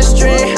chemistry.